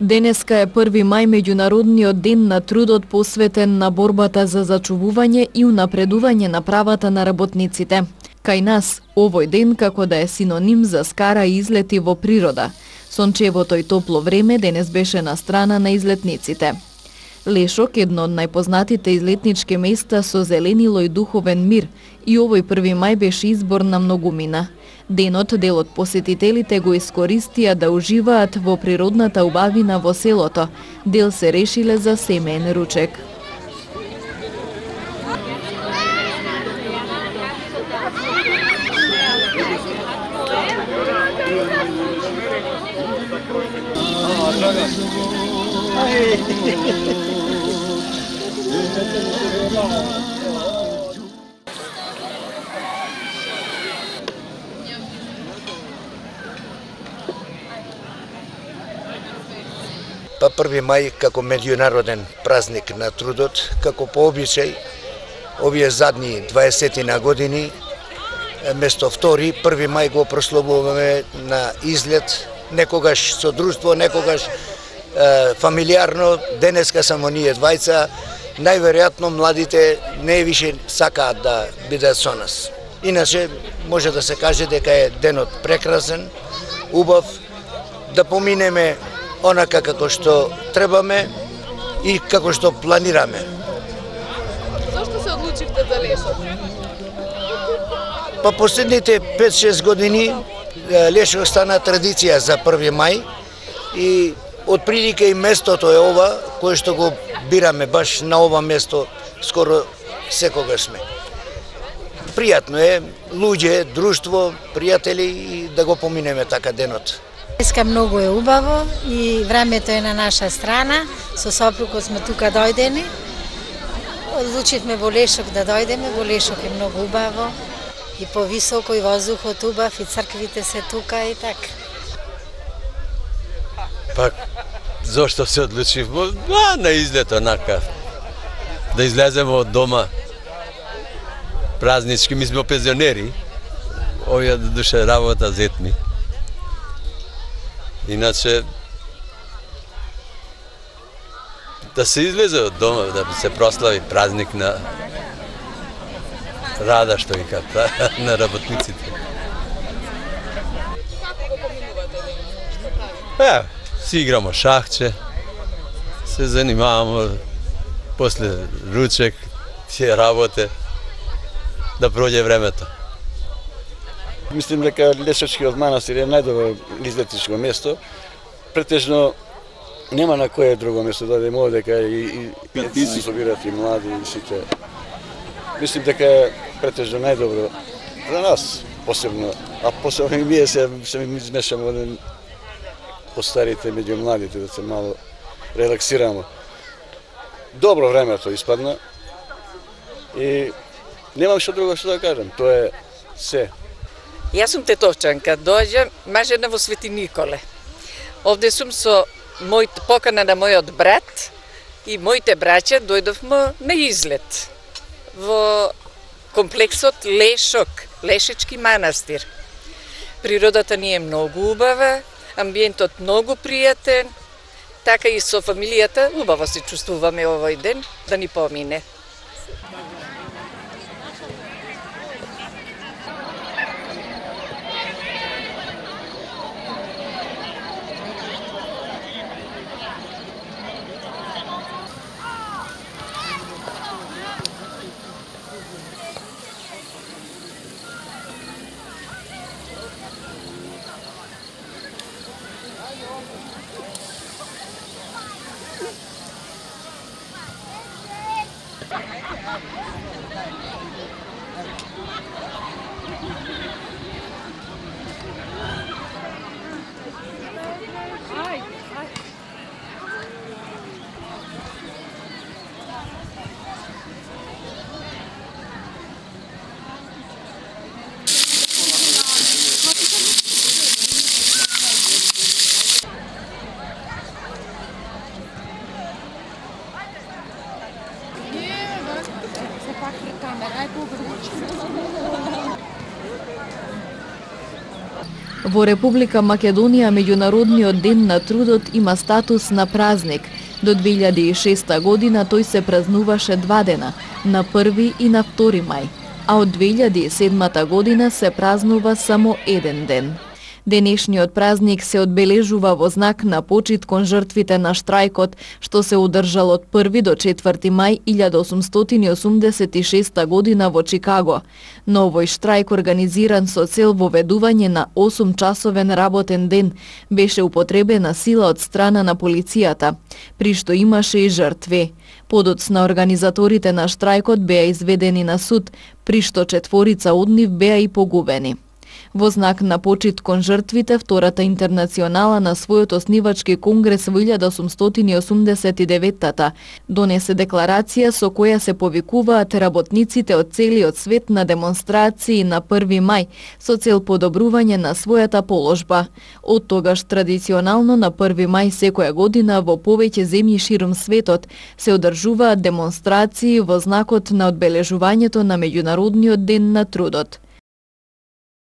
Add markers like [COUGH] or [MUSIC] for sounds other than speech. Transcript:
Денеска е 1 мај меѓународниот ден на трудот посветен на борбата за зачувување и унапредување на правата на работниците. Кај нас, овој ден како да е синоним за скара и излети во природа. Сончевото и топло време денес беше на страна на излетниците. Лешок, едно од најпознатите излетнички места со зеленило и духовен мир, и овој 1 мај беше избор на многумина. Денот дел од посетителите го искористија да уживаат во природната убавина во селото. Дел се решиле за семеен ручек. [LAUGHS] Па 1 мај како меѓународен празник на трудот, како по обичај, овие задни 20 на години, место втори, 1 мај го прославуваме на излет, некогаш со друштво, некогаш е, фамилиарно, денеска само ние двајца, најверојатно младите не више сакаат да бидат со нас. Иначе може да се каже дека е денот прекрасен, убав, да поминеме онака како што требаме и како што планираме. Зошто се одлучивте за Лешов? Па последните 5-6 години Лешов стана традиција за 1 мај и од прилика и местото е ова, кое што го бираме баш на ова место скоро секогаш сме. Пријатно е, луѓе, друштво, пријатели и да го поминеме така денот. Деска многу е убаво и времето е на наша страна. Со сопругот сме тука дојдени. Одлучивме во Лешок да дојдеме. Во Лешок е многу убаво. И повисоко и воздухот убав и црквите се тука и така. Па, зошто се одлучивме? а на излет онака. Да излеземе од дома празнички, ми сме пензионери. Овие душе работа зетни. Иначе да се излезе од дома, да се прослави празник на рада, што ги кажа, [LAUGHS] на работниците. Е, си играмо шахче, се занимавамо после ручек, тие работе, да проđe времето. Мислим дека Лесочкиот манастир е најдобро излетничко место. Претежно нема на кое друго место да одиме дека и, и се собират и млади и сите. Мислим дека е претежно најдобро за нас посебно, а посебно и ние се се измешаме постарите меѓу младите да се мало релаксираме. Добро времето испадна и немам што друго што да кажам, тоа е се. Јас сум тетовчанка, доаѓам мажена во Свети Николе. Овде сум со мој покана на мојот брат и моите браќа дојдовме на излет во комплексот Лешок, Лешечки манастир. Природата ни е многу убава, амбиентот многу пријатен, така и со фамилијата убаво се чувствуваме овој ден да ни помине. камера е. Во Република Македонија меѓународниот ден на трудот има статус на празник. До 2006 година тој се празнуваше два дена, на 1 и на 2 мај, а од 2007 година се празнува само еден ден. Денешниот празник се одбележува во знак на почит кон жртвите на штрајкот, што се одржал од 1 до 4 мај 1886 година во Чикаго. Но овој штрајк организиран со цел воведување на 8 часовен работен ден беше употребена сила од страна на полицијата, при што имаше и жртви. Подоцна организаторите на штрајкот беа изведени на суд, при што четворица од нив беа и погубени. Во знак на почит кон жртвите, Втората интернационала на својот основачки конгрес во 1889-та донесе декларација со која се повикуваат работниците од целиот свет на демонстрации на 1 мај со цел подобрување на својата положба. Од тогаш традиционално на 1 мај секоја година во повеќе земји широм светот се одржуваат демонстрации во знакот на одбележувањето на меѓународниот ден на трудот.